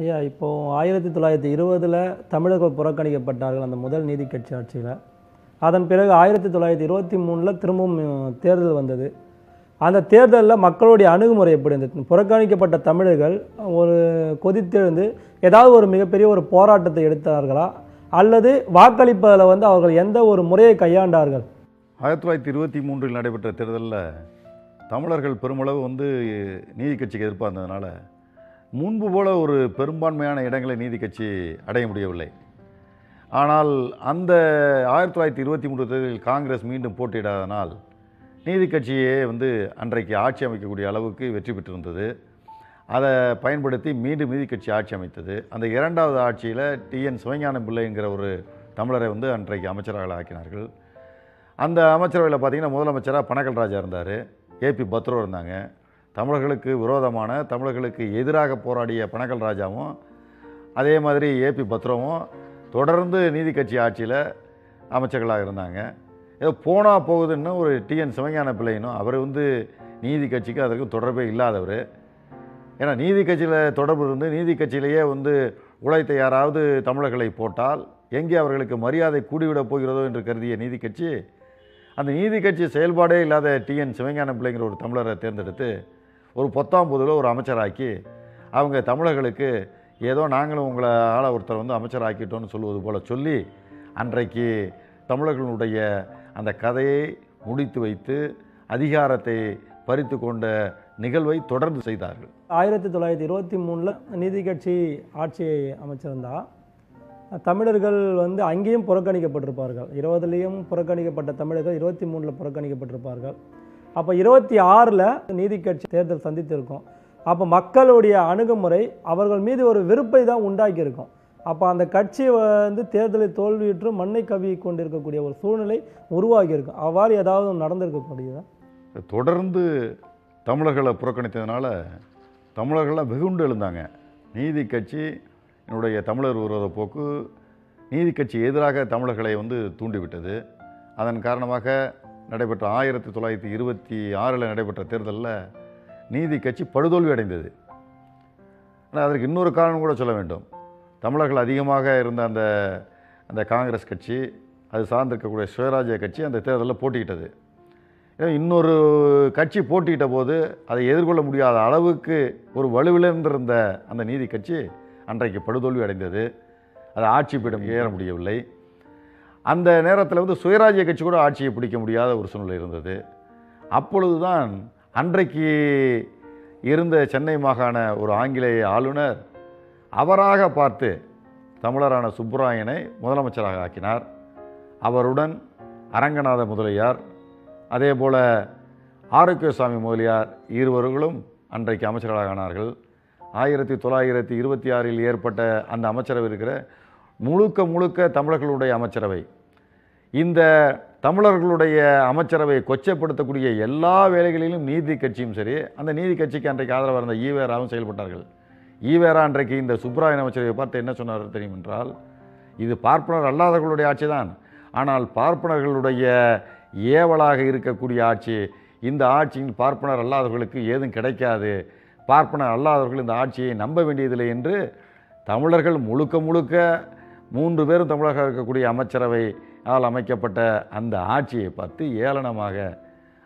ஐயா இப்போது ஆயிரத்தி தொள்ளாயிரத்தி இருபதில் தமிழர்கள் புறக்கணிக்கப்பட்டார்கள் அந்த முதல் நீதி கட்சி ஆட்சியில். அதன் பிறகு ஆயிரத்தி தொள்ளாயிரத்தி இருபத்தி மூணில் திரும்பவும் தேர்தல் வந்தது. அந்த தேர்தலில் மக்களுடைய அணுகுமுறை எப்படி இருந்தது? புறக்கணிக்கப்பட்ட தமிழர்கள் ஒரு கொதித்தெழுந்து ஏதாவது ஒரு மிகப்பெரிய ஒரு போராட்டத்தை எடுத்தார்களா? அல்லது வாக்களிப்பதில் வந்து அவர்கள் எந்த ஒரு முறையை கையாண்டார்கள்? ஆயிரத்தி தொள்ளாயிரத்தி இருபத்தி மூன்றில் நடைபெற்ற தேர்தலில் தமிழர்கள் பெருமளவு வந்து நீதி கட்சிக்கு எதிர்ப்பாக இருந்ததுனால முன்பு போல ஒரு பெரும்பான்மையான இடங்களை நீதி கட்சி அடைய முடியவில்லை. ஆனால் அந்த ஆயிரத்தி தொள்ளாயிரத்தி இருபத்தி மூன்று தேர்தலில் காங்கிரஸ் மீண்டும் போட்டியிடாதனால் நீதி கட்சியே வந்து அன்றைக்கு ஆட்சி அமைக்கக்கூடிய அளவுக்கு வெற்றி பெற்றிருந்தது. அதை பயன்படுத்தி மீண்டும் நீதி கட்சி ஆட்சி அமைத்தது. அந்த இரண்டாவது ஆட்சியில் டிஎன் சிவஞான பிள்ளைங்கிற ஒரு தமிழரை வந்து அன்றைக்கு அமைச்சராக ஆக்கினார்கள். அந்த அமைச்சரவையில் பார்த்தீங்கன்னா முதலமைச்சராக பனகல் ராஜா இருந்தார். ஏபி பத்ரோ இருந்தாங்க. தமிழர்களுக்கு விரோதமான தமிழர்களுக்கு எதிராக போராடிய பனகல் ராஜாவும் அதே மாதிரி ஏபி பத்ரவும் தொடர்ந்து நீதி கட்சி ஆட்சியில் அமைச்சர்களாக இருந்தாங்க. ஏதோ போனால் போகுதுன்னு ஒரு டிஎன் சிவஞான பிள்ளைனும் அவர் வந்து நீதி கட்சிக்கு அதற்கு தொடர்பே இல்லாதவர். ஏன்னா நீதி கட்சியில் தொடர்பு இருந்து நீதி கட்சியிலேயே வந்து உழைத்த யாராவது தமிழர்களை போட்டால் எங்கே அவர்களுக்கு மரியாதை கூடிவிடப் போகிறதோ என்று கருதிய நீதி கட்சி அந்த நீதி கட்சி செயல்பாடே இல்லாத டிஎன் சிவஞானம் பிள்ளைங்கிற ஒரு தமிழரை தேர்ந்தெடுத்து ஒரு பொத்தாம் ஒரு அமைச்சராக்கி அவங்க தமிழர்களுக்கு ஏதோ நாங்களும் உங்களை ஆள ஒருத்தர் வந்து அமைச்சராக்கிட்டோம்னு சொல்லுவது போல சொல்லி அன்றைக்கு தமிழர்களுடைய அந்த கதையை முடித்து வைத்து அதிகாரத்தை பறித்து கொண்ட நிகழ்வை தொடர்ந்து செய்தார்கள். ஆயிரத்தி தொள்ளாயிரத்தி இருபத்தி மூணில் நீதி கட்சி ஆட்சியை அமைச்சிருந்தா தமிழர்கள் வந்து அங்கேயும் புறக்கணிக்கப்பட்டிருப்பார்கள். இருபதுலேயும் புறக்கணிக்கப்பட்ட தமிழர்கள் இருபத்தி மூணில் புறக்கணிக்கப்பட்டிருப்பார்கள். அப்போ இருபத்தி ஆறில் நீதி கட்சி தேர்தல் சந்தித்திருக்கும். அப்போ மக்களுடைய அணுகுமுறை அவர்கள் மீது ஒரு வெறுப்பை தான் உண்டாக்கியிருக்கும். அப்போ அந்த கட்சி வந்து தேர்தலை தோல்வியுற்று மண்ணை கவி கொண்டிருக்கக்கூடிய ஒரு சூழ்நிலை உருவாகியிருக்கும் அவ்வாறு ஏதாவது நடந்திருக்கக்கூடியதா தொடர்ந்து தமிழர்களை புறக்கணித்ததுனால தமிழர்கள்லாம் வெகுண்டு எழுந்தாங்க. நீதி கட்சி என்னுடைய தமிழர் விரோத போக்கு நீதி கட்சி எதிராக தமிழர்களை வந்து தூண்டிவிட்டது. அதன் காரணமாக நடைபெற்ற ஆயிரத்தி தொள்ளாயிரத்தி இருபத்தி ஆறில் நடைபெற்ற தேர்தலில் நீதி கட்சி படுதோல்வி அடைந்தது. ஆனால் அதற்கு இன்னொரு காரணம் கூட சொல்ல வேண்டும். தமிழர்கள் அதிகமாக இருந்த அந்த அந்த காங்கிரஸ் கட்சி அது சார்ந்திருக்கக்கூடிய சுயராஜ்ய கட்சி அந்த தேர்தலில் போட்டியிட்டது. இன்னொரு கட்சி போட்டியிட்ட போது அதை எதிர்கொள்ள முடியாத அளவுக்கு ஒரு வலுவிழந்திருந்த அந்த நீதி கட்சி அன்றைக்கு படுதோல்வி அடைந்தது. அது ஆட்சி பீடம் ஏற முடியவில்லை. அந்த நேரத்தில் வந்து சுயராஜ்ய கட்சி கூட ஆட்சியை பிடிக்க முடியாத ஒரு சூழ்நிலை இருந்தது. அப்பொழுதுதான் அன்றைக்கு இருந்த சென்னை மாகாண ஒரு ஆங்கிலேய ஆளுநர் அவராக பார்த்து தமிழரான சுப்புராயனை முதலமைச்சராக ஆக்கினார். அவருடன் அரங்கநாத முதலியார் அதே போல் ஆரோக்கியசாமி முதலியார் இருவர்களும் அன்றைக்கு அமைச்சர்களாக ஆனார்கள். ஆயிரத்தி தொள்ளாயிரத்தி இருபத்தி ஆறில் ஏற்பட்ட அந்த அமைச்சரவை இருக்கிற முழுக்க முழுக்க தமிழர்களுடைய அமைச்சரவை இந்த தமிழர்களுடைய அமைச்சரவை கொச்சைப்படுத்தக்கூடிய எல்லா வேலைகளிலும் நீதி கட்சியும் சரி அந்த நீதி கட்சிக்கு அன்றைக்கு ஆதரவாக இருந்த ஈவேராவும் செயல்பட்டார்கள். ஈவேரா அன்றைக்கு இந்த சுப்ராயன் அமைச்சரவை பார்த்து என்ன சொன்னார் தெரியும் என்றால் இது பார்ப்பனர் அல்லாதவர்களுடைய ஆட்சி தான் ஆனால் பார்ப்பனர்களுடைய ஏவலாக இருக்கக்கூடிய ஆட்சி இந்த ஆட்சியின் பார்ப்பனர் அல்லாதவர்களுக்கு ஏதும் கிடைக்காது. பார்ப்பனர் அல்லாதவர்கள் இந்த ஆட்சியை நம்ப வேண்டியதில்லை என்று தமிழர்கள் முழுக்க முழுக்க மூன்று பேரும் தமிழக இருக்கக்கூடிய அமைச்சரவை ஆல் அமைக்கப்பட்ட அந்த ஆட்சியை பார்த்து ஏளனமாக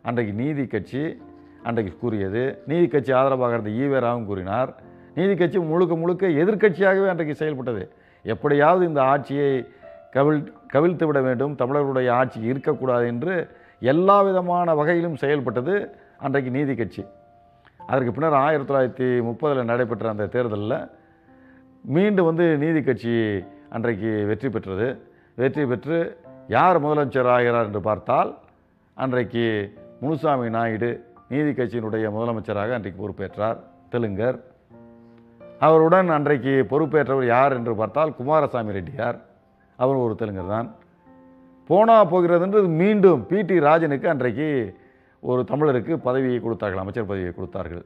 அன்றைக்கு நீதி கட்சி அன்றைக்கு கூறியது. நீதி கட்சி ஆதரவாக இருந்த ஈவேராவும் கூறினார். நீதி கட்சி முழுக்க முழுக்க எதிர்க்கட்சியாகவே அன்றைக்கு செயல்பட்டது. எப்படியாவது இந்த ஆட்சியை கவிழ் கவிழ்த்து விட வேண்டும். தமிழர்களுடைய ஆட்சி இருக்கக்கூடாது என்று எல்லா விதமான வகையிலும் செயல்பட்டது அன்றைக்கு நீதி கட்சி. அதற்கு பின்னர் ஆயிரத்தி தொள்ளாயிரத்தி முப்பதில் நடைபெற்ற அந்த தேர்தலில் மீண்டும் வந்து நீதி கட்சி அன்றைக்கு வெற்றி பெற்றது. வெற்றி பெற்று யார் முதலமைச்சர் ஆகிறார் என்று பார்த்தால் அன்றைக்கு முனுசாமி நாயுடு நீதி கட்சியினுடைய முதலமைச்சராக அன்றைக்கு பொறுப்பேற்றார் தெலுங்கர். அவருடன் அன்றைக்கு பொறுப்பேற்றவர் யார் என்று பார்த்தால் குமாரசாமி ரெட்டியார் அவர் ஒரு தெலுங்கர் தான். போனா போகிறதுன்றது மீண்டும் பிடி ராஜனுக்கு அன்றைக்கு ஒரு தமிழருக்கு பதவியை கொடுத்தார்கள் அமைச்சர் பதவியை கொடுத்தார்கள்.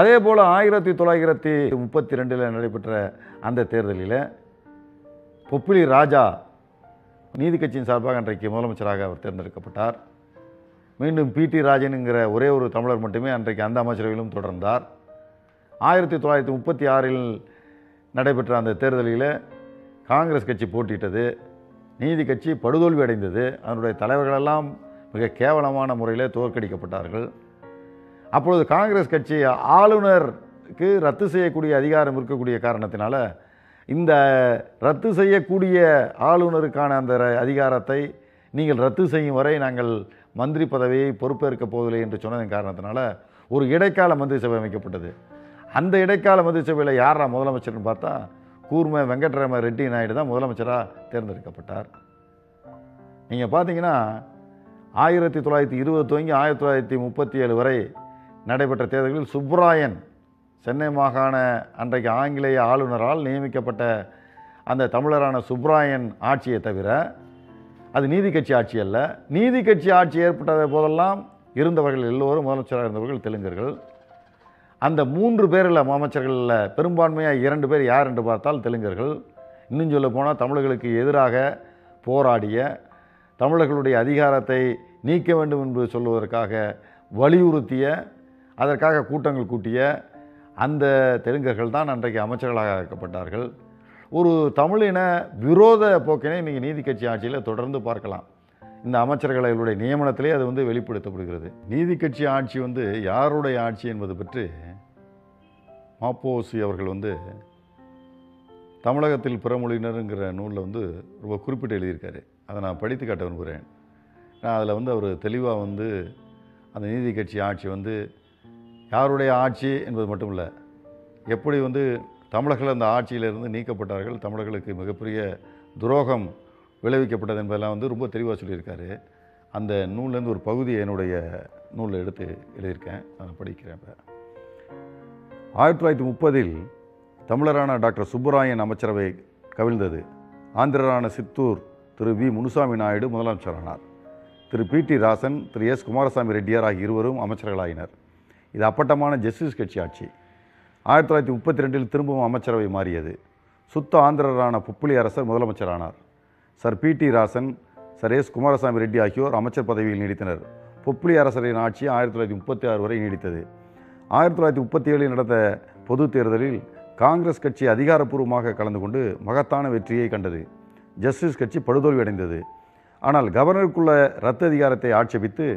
அதே போல் ஆயிரத்தி தொள்ளாயிரத்தி முப்பத்தி ரெண்டில் நடைபெற்ற அந்த தேர்தலில் பொப்பிலி ராஜா நீதி கட்சியின் சார்பாக அன்றைக்கு முதலமைச்சராக அவர் தேர்ந்தெடுக்கப்பட்டார். மீண்டும் பிடி ராஜனுங்கிற ஒரே ஒரு தமிழர் மட்டுமே அன்றைக்கு அந்த அமைச்சரவையிலும் தொடர்ந்தார். ஆயிரத்தி தொள்ளாயிரத்தி முப்பத்தி ஆறில் நடைபெற்ற அந்த தேர்தலில் காங்கிரஸ் கட்சி போட்டியிட்டது. நீதி கட்சி படுதோல்வி அடைந்தது. அதனுடைய தலைவர்களெல்லாம் மிக கேவலமான முறையில் தோற்கடிக்கப்பட்டார்கள். அப்பொழுது காங்கிரஸ் கட்சி ஆளுநருக்கு ரத்து செய்யக்கூடிய அதிகாரம் இருக்கக்கூடிய காரணத்தினால இந்த ரத்து செய்யக்கூடிய ஆளுநருக்கான அந்த ர- அதிகாரத்தை நீங்கள் ரத்து செய்யும் வரை நாங்கள் மந்திரி பதவியை பொறுப்பேற்கப் போவதில்லை என்று சொன்னதன் காரணத்தினால ஒரு இடைக்கால மந்திரி சபை அமைக்கப்பட்டது. அந்த இடைக்கால மந்திரி சபையில் யாரா முதலமைச்சர்னு பார்த்தா கூர்ம வெங்கட்ராம ரெட்டி நாயுடு தான் முதலமைச்சராக தேர்ந்தெடுக்கப்பட்டார். நீங்கள் பார்த்தீங்கன்னா ஆயிரத்தி தொள்ளாயிரத்தி இருபது துவங்கி ஆயிரத்தி தொள்ளாயிரத்தி முப்பத்தி ஏழு வரை நடைபெற்ற தேர்தலில் சுப்ராயன் சென்னை மாகாண அன்றைக்கு ஆங்கிலேய ஆளுநரால் நியமிக்கப்பட்ட அந்த தமிழரான சுப்ராயன் ஆட்சியை தவிர அது நீதி கட்சி ஆட்சி அல்ல. நீதி கட்சி ஆட்சி ஏற்பட்ட போதெல்லாம் இருந்தவர்கள் எல்லோரும் முதலமைச்சராக இருந்தவர்கள் தெலுங்கர்கள். அந்த மூன்று பேரில் அமைச்சர்களில் பெரும்பான்மையாக இரண்டு பேர் யார் என்று பார்த்தால் தெலுங்கர்கள். இன்னும் சொல்ல போனால் தமிழர்களுக்கு எதிராக போராடிய தமிழர்களுடைய அதிகாரத்தை நீக்க வேண்டும் என்று சொல்வதற்காக வலியுறுத்திய அதற்காக கூட்டங்கள் கூட்டிய அந்த தெலுங்கர்கள் தான் அன்றைக்கு அமைச்சர்களாக ஆக்கப்பட்டார்கள். ஒரு தமிழின விரோத போக்கினை இன்றைக்கி நீதி கட்சி ஆட்சியில் தொடர்ந்து பார்க்கலாம். இந்த அமைச்சர்களுடைய நியமனத்திலே அது வந்து வெளிப்படுத்தப்படுகிறது. நீதி கட்சி ஆட்சி வந்து யாருடைய ஆட்சி என்பது பற்றி மாப்போசி அவர்கள் வந்து தமிழகத்தில் பிறமொழியினருங்கிற நூலில் வந்து ரொம்ப குறிப்பிட்டு எழுதியிருக்காரு. அதை நான் படித்து காட்ட விரும்புகிறேன். நான் அதில் வந்து அவர் தெளிவாக வந்து அந்த நீதி கட்சி ஆட்சி வந்து யாருடைய ஆட்சி என்பது மட்டும் இல்லை எப்படி வந்து தமிழர்கள் அந்த ஆட்சியிலிருந்து நீக்கப்பட்டார்கள் தமிழர்களுக்கு மிகப்பெரிய துரோகம் விளைவிக்கப்பட்டது என்பதெல்லாம் வந்து ரொம்ப தெளிவாக சொல்லியிருக்காரு. அந்த நூல்லேருந்து ஒரு பகுதியை என்னுடைய நூலில் எடுத்து எழுதியிருக்கேன் அதை படிக்கிறேன் இப்போ. ஆயிரத்தி தொள்ளாயிரத்தி முப்பதில் தமிழரான டாக்டர் சுப்புராயன் அமைச்சரவை கவிழ்ந்தது. ஆந்திரரான சித்தூர் திரு V. Munusamy Naidu முதலமைச்சரானார். Thiru P. T. Rajan Thiru S. Kumaraswamy Reddiar ஆகிய இருவரும் அமைச்சர்களாயினர். இது அப்பட்டமான ஜஸ்டிஸ் கட்சி ஆட்சி. ஆயிரத்தி தொள்ளாயிரத்தி முப்பத்தி ரெண்டில் திரும்பவும் அமைச்சரவை மாறியது. சுத்த ஆந்திரரான புப்புலி அரசர் முதலமைச்சரானார். Sir P T Rajan sir S Kumaraswamy Reddy ஆகியோர் அமைச்சர் பதவியில் நீடித்தனர். புப்புலி அரசரின் ஆட்சி ஆயிரத்தி தொள்ளாயிரத்தி முப்பத்தி ஆறு வரை நீடித்தது. ஆயிரத்தி தொள்ளாயிரத்தி முப்பத்தி ஏழில் நடந்த பொது தேர்தலில் காங்கிரஸ் கட்சி அதிகாரப்பூர்வமாக கலந்து கொண்டு மகத்தான வெற்றியை கண்டது. ஜஸ்டிஸ் கட்சி படுதோல்வி அடைந்தது. ஆனால் கவர்னருக்குள்ள ரத்த அதிகாரத்தை ஆட்சேபித்து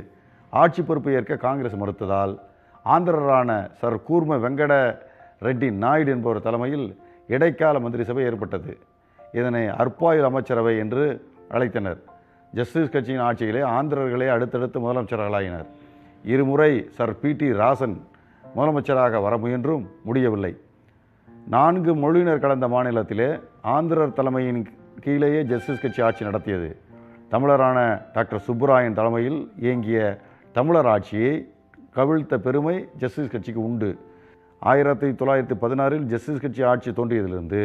ஆட்சி பொறுப்பை ஏற்க காங்கிரஸ் மறுத்ததால் ஆந்திரரான சர் கூர்ம வெங்கட ரெட்டி நாயுடு என்பவர் தலைமையில் இடைக்கால மந்திரி சபை ஏற்பட்டது. இதனை அற்பாயுள் அமைச்சரவை என்று அழைத்தனர். ஜஸ்டிஸ் கட்சியின் ஆட்சியிலே ஆந்திரர்களே அடுத்தடுத்து முதலமைச்சர்களாயினர். இருமுறை சர் பி டி ராசன் முதலமைச்சராக வர முயன்றும் முடியவில்லை. நான்கு மொழியினர் கலந்த மாநிலத்திலே ஆந்திரர் தலைமையின் கீழேயே ஜஸ்டிஸ் கட்சி ஆட்சி நடத்தியது. தமிழரான டாக்டர் சுப்புராயன் தலைமையில் இயங்கிய தமிழர் ஆட்சியை கவிழ்த்த பெருமை ஜஸ்டிஸ் கட்சிக்கு உண்டு. ஆயிரத்தி தொள்ளாயிரத்தி பதினாறில் ஜஸ்டிஸ் கட்சி ஆட்சி தோன்றியதிலிருந்து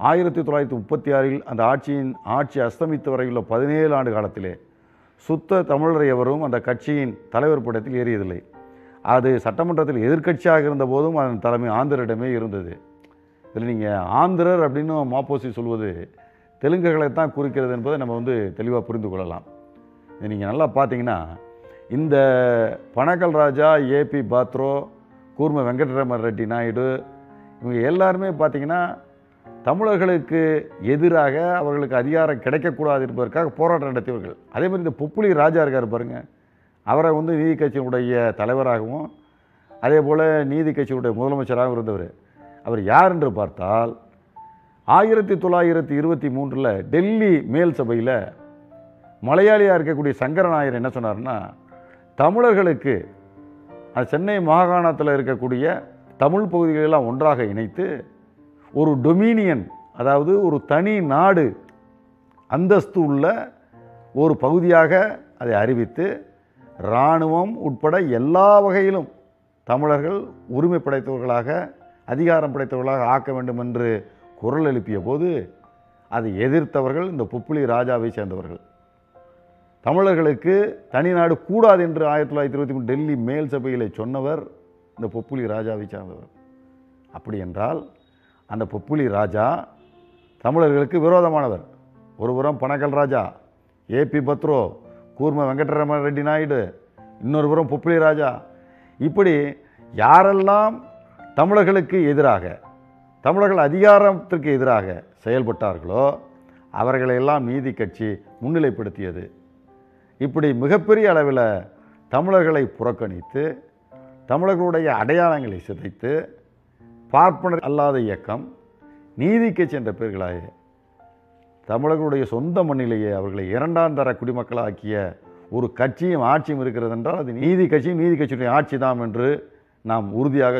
ஆயிரத்தி தொள்ளாயிரத்தி முப்பத்தி ஆறில் அந்த ஆட்சியின் ஆட்சி அஸ்தமித்து வரையுள்ள பதினேழு ஆண்டு காலத்திலே சுத்த தமிழர் எவரும் அந்த கட்சியின் தலைவர் படத்தில் ஏறியதில்லை. அது சட்டமன்றத்தில் எதிர்க்கட்சியாக இருந்த போதும் அதன் தலைமை ஆந்திரிடமே இருந்தது. இதில் நீங்கள் ஆந்திரர் அப்படின்னு மாப்போசி சொல்வது தெலுங்குகளை தான் குறிக்கிறது என்பதை நம்ம வந்து தெளிவாக புரிந்து கொள்ளலாம். இது நீங்கள் நல்லா பார்த்தீங்கன்னா இந்த பனகல் ராஜா ஏபி பாத்ரோ கூர்ம வெங்கடரமன் ரெட்டி நாயுடு இவங்க எல்லாருமே பார்த்தீங்கன்னா தமிழர்களுக்கு எதிராக அவர்களுக்கு அதிகாரம் கிடைக்கக்கூடாது என்பதற்காக போராட்டம் நடத்தியவர்கள். அதே மாதிரி இந்த புப்புளி ராஜா இருக்கார் பாருங்கள் அவரை வந்து நீதி கட்சியினுடைய தலைவராகவும் அதே போல் நீதி கட்சியினுடைய முதலமைச்சராகவும் இருந்தவர். அவர் யார் என்று பார்த்தால் ஆயிரத்தி தொள்ளாயிரத்தி இருபத்தி மூன்றில் டெல்லி மேல் சபையில் மலையாளியாக இருக்கக்கூடிய சங்கரநாயர் என்ன சொன்னார்னா தமிழர்களுக்கு சென்னை மாகாணத்தில் இருக்கக்கூடிய தமிழ் பகுதிகளெல்லாம் ஒன்றாக இணைத்து ஒரு டொமினியன் அதாவது ஒரு தனி நாடு அந்தஸ்து உள்ள ஒரு பகுதியாக அதை அறிவித்து இராணுவம் உட்பட எல்லா வகையிலும் தமிழர்கள் உரிமை படைத்தவர்களாக அதிகாரம் படைத்தவர்களாக ஆக்க வேண்டும் என்று குரல் எழுப்பிய போது அதை எதிர்த்தவர்கள் இந்த புப்புளி ராஜாவை சேர்ந்தவர்கள். தமிழர்களுக்கு தனி நாடு கூடாது என்று ஆயிரத்தி தொள்ளாயிரத்தி இருபத்தி மூணு டெல்லி மேல் சபையில் சொன்னவர் இந்த பொப்புலி ராஜாவை சார்ந்தவர். அப்படி என்றால் அந்த பொப்புலி ராஜா தமிழர்களுக்கு விரோதமானவர். ஒருபுறம் பனகல் ராஜா ஏபி பத்ரோ கூர்ம வெங்கடரம ரெட்டி நாயுடு இன்னொரு புறம் பொப்புலி ராஜா. இப்படி யாரெல்லாம் தமிழர்களுக்கு எதிராக தமிழர்கள் அதிகாரத்திற்கு எதிராக செயல்பட்டார்களோ அவர்களையெல்லாம் நீதி கட்சி முன்னிலைப்படுத்தியது. இப்படி மிகப்பெரிய அளவில் தமிழர்களை புறக்கணித்து தமிழர்களுடைய அடையாளங்களை சிதைத்து பார்ப்பனர் அல்லாத இயக்கம் நீதி கட்சி என்ற தமிழர்களுடைய சொந்த மண்ணிலேயே அவர்களை இரண்டாம் தர குடிமக்களாக்கிய ஒரு கட்சியும் ஆட்சியும் இருக்கிறது என்றால் அது நீதி கட்சியும் நீதி கட்சியுடைய ஆட்சி தான் என்று நாம் உறுதியாக